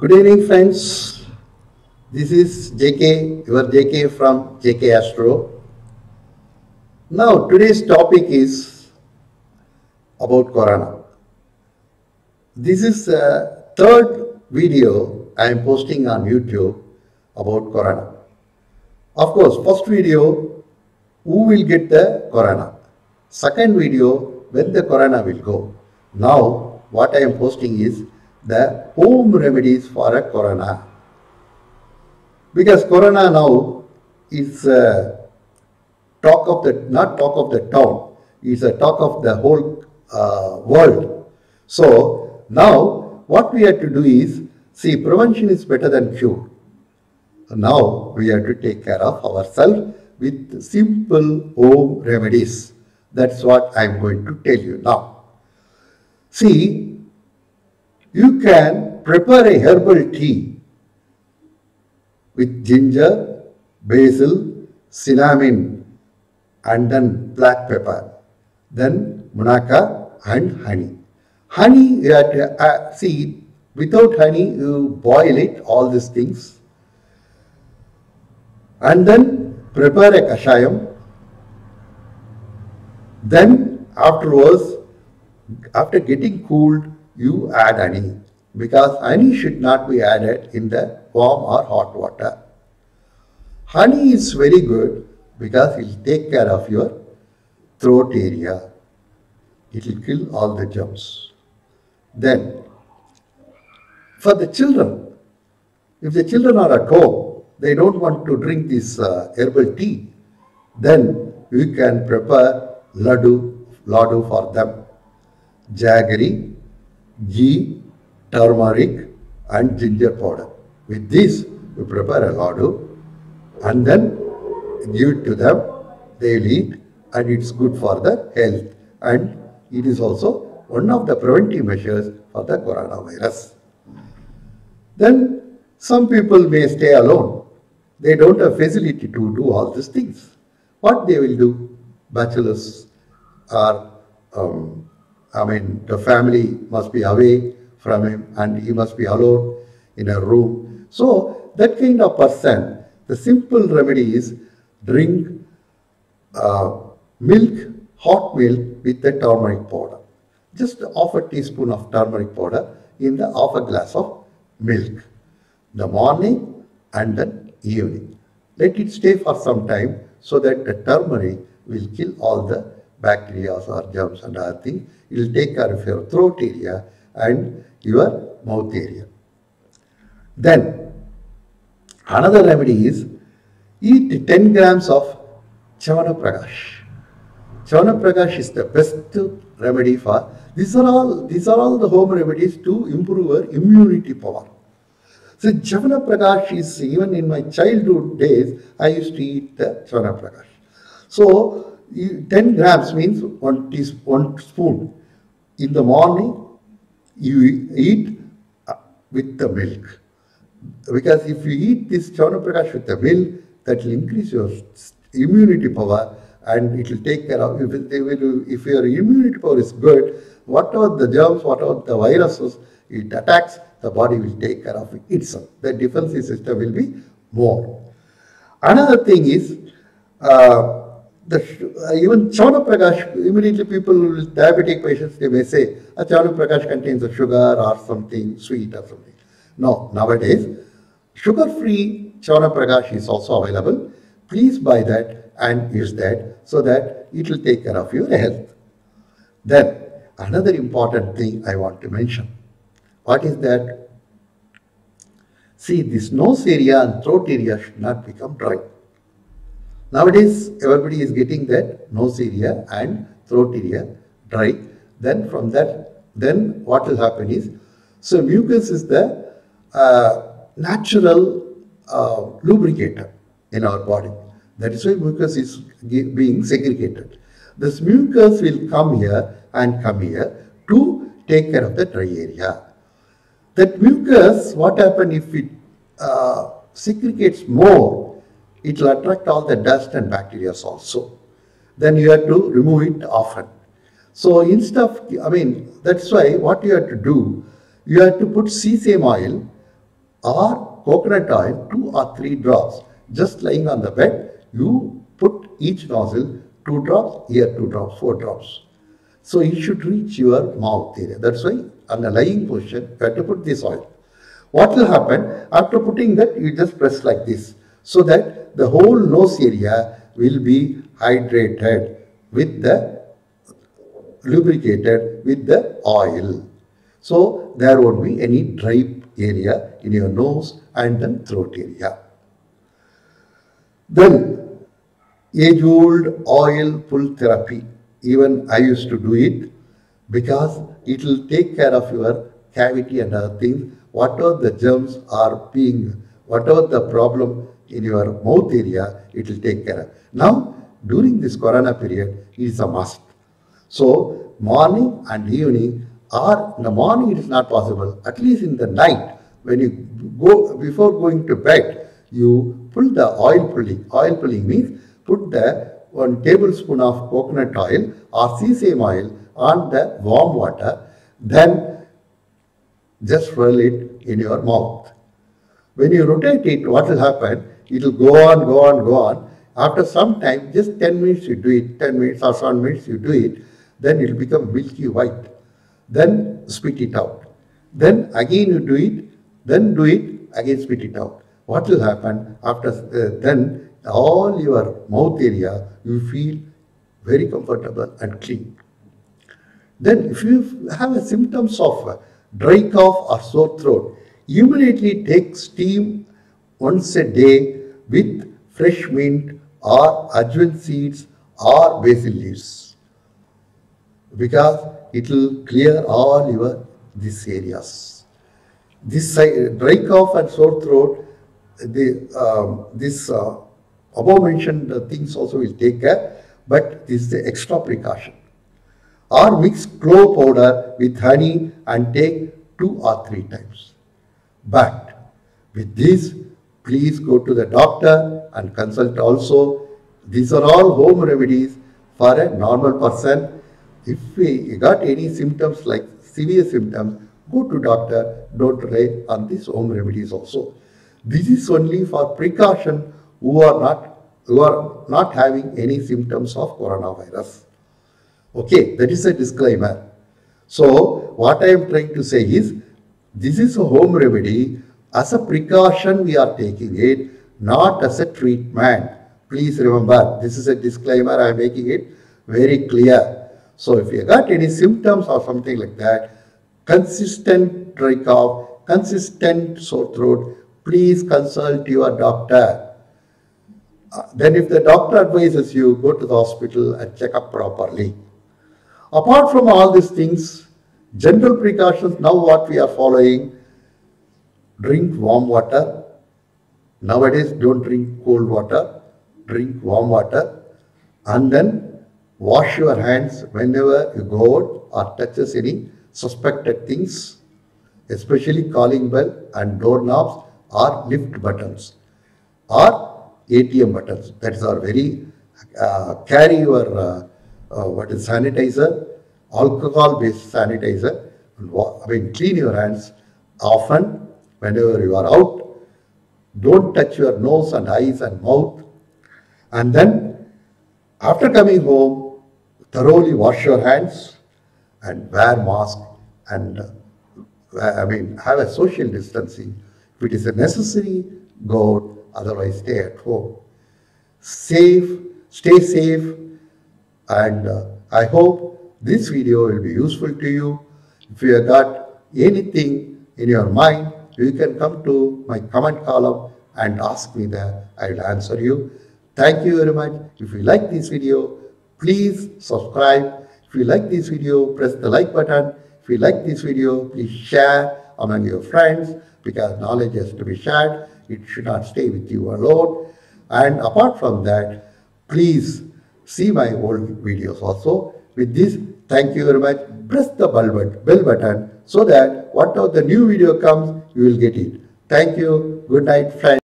Good evening, friends. This is JK, your JK from JK Astro. Now, today's topic is about Corona. This is the third video I am posting on YouTube about Corona. Of course, first video, who will get the Corona? Second video, when the Corona will go. Now, what I am posting is the home remedies for a Corona. Because Corona now is a talk of the, not talk of the town, it's a talk of the whole uh, world. So, now what we have to do is, see, prevention is better than cure. Now we have to take care of ourselves with simple home remedies. That's what I'm going to tell you now. See, you can prepare a herbal tea with ginger, basil, cinnamon, and then black pepper, then munakka and honey. Honey, you have to, uh, see, without honey, you boil it, all these things, and then prepare a kashayam. Then afterwards, after getting cooled, you add honey because honey should not be added in the warm or hot water. Honey is very good because it will take care of your throat area. It will kill all the germs. Then, for the children, if the children are at home, they don't want to drink this uh, herbal tea, then you can prepare laddu, laddu for them. Jaggery, ghee, turmeric and ginger powder. With this, you prepare a laddu and then give it to them. They eat and it's good for the health and it is also one of the preventive measures for the coronavirus. Then some people may stay alone. They don't have facility to do all these things. What they will do? Bachelors are, um, I mean, the family must be away from him and he must be alone in a room. So that kind of person, the simple remedy is drink uh, milk, hot milk with the turmeric powder. Just half a teaspoon of turmeric powder in the half a glass of milk. The morning and then evening. Let it stay for some time so that the turmeric will kill all the bacteria or germs and other things. It will take care of your throat area and your mouth area. Then another remedy is eat 10 grams of Chyavanaprash. Chavana Prakash is the best remedy for these are all these are all the home remedies to improve our immunity power. So Chyavanaprash is even in my childhood days I used to eat the Chyavanaprash. So 10 grams means one teaspoon, one spoon. In the morning you eat with the milk. Because if you eat this Chyavanaprash with the milk, that will increase your immunity power and it will take care of, if, will, if your immunity power is good, whatever the germs, whatever the viruses it attacks, the body will take care of itself. The defensive system will be more. Another thing is, uh, the, uh, even Chyavanaprash, immediately people with diabetic patients, they may say, a Chyavanaprash contains a sugar or something sweet or something. No, nowadays, sugar-free Chyavanaprash is also available. Please buy that and use that so that it will take care of your health. Then, another important thing I want to mention. What is that? See, this nose area and throat area should not become dry. Nowadays, everybody is getting that nose area and throat area dry. Then from that, then what will happen is, so mucus is the uh, natural uh, lubricator in our body. That is why mucus is being segregated. This mucus will come here and come here to take care of the dry area. That mucus, what happens if it uh, segregates more, it will attract all the dust and bacteria also. Then you have to remove it often. So instead of, I mean, that's why what you have to do, you have to put sesame oil or coconut oil, two or three drops. Just lying on the bed, you put each nozzle two drops, here two drops, four drops. So it should reach your mouth area. That's why on the lying position, you have to put this oil. What will happen? After putting that, you just press like this so that the whole nose area will be hydrated with the lubricated with the oil. So there won't be any dry area in your nose and then throat area. Then age-old oil pull therapy. Even I used to do it because it will take care of your cavity and other things. Whatever the germs are being, whatever the problem in your mouth area, it will take care of. Now, during this corona period, it is a must. So, morning and evening, or in the morning it is not possible, at least in the night, when you go, before going to bed, you pull the oil pulling. Oil pulling means put the one tablespoon of coconut oil or sesame oil on the warm water, then just swirl it in your mouth. When you rotate it, what will happen? It will go on, go on, go on. After some time, just 10 minutes you do it, 10 minutes or 7 minutes you do it, then it will become milky white. Then spit it out. Then again you do it, then do it, again spit it out. What will happen after uh, then all your mouth area you feel very comfortable and clean. Then if you have a symptoms of dry cough or sore throat, immediately take steam once a day with fresh mint or ajwain seeds or basil leaves because it will clear all your these areas. This dry cough and sore throat, the, um, this uh, above mentioned things also will take care, but this is the extra precaution. Or mix clove powder with honey and take two or three times. But with this, please go to the doctor and consult also. These are all home remedies for a normal person. If we got any symptoms like severe symptoms, go to doctor. Don't rely on these home remedies also. This is only for precaution who are not who are not having any symptoms of coronavirus. Okay, that is a disclaimer. So, what I am trying to say is, this is a home remedy. As a precaution, we are taking it, not as a treatment. Please remember, this is a disclaimer. I am making it very clear. So, if you got any symptoms or something like that, consistent dry cough, consistent sore throat, please consult your doctor. Uh, then if the doctor advises you, go to the hospital and check up properly. Apart from all these things, general precautions, now what we are following, drink warm water. Nowadays, don't drink cold water, drink warm water. And then wash your hands whenever you go out or touches any suspected things, especially calling bell and doorknobs or lift buttons or ATM buttons. That is our very, uh, carry your, uh, uh, what is sanitizer, alcohol based sanitizer. I mean, clean your hands often whenever you are out. Don't touch your nose and eyes and mouth. And then, after coming home, thoroughly wash your hands and wear mask and uh, I mean, have a social distancing. If it is necessary, go out otherwise stay at home. Safe, stay safe and uh, I hope this video will be useful to you. If you have got anything in your mind, you can come to my comment column and ask me there. I will answer you. Thank you very much. If you like this video, please subscribe. If you like this video, press the like button. If you like this video, please share among your friends because knowledge has to be shared. It should not stay with you alone. And apart from that, please see my old videos also. With this, thank you very much. Press the bell button so that whatever the new video comes, you will get it. Thank you. Good night, friends.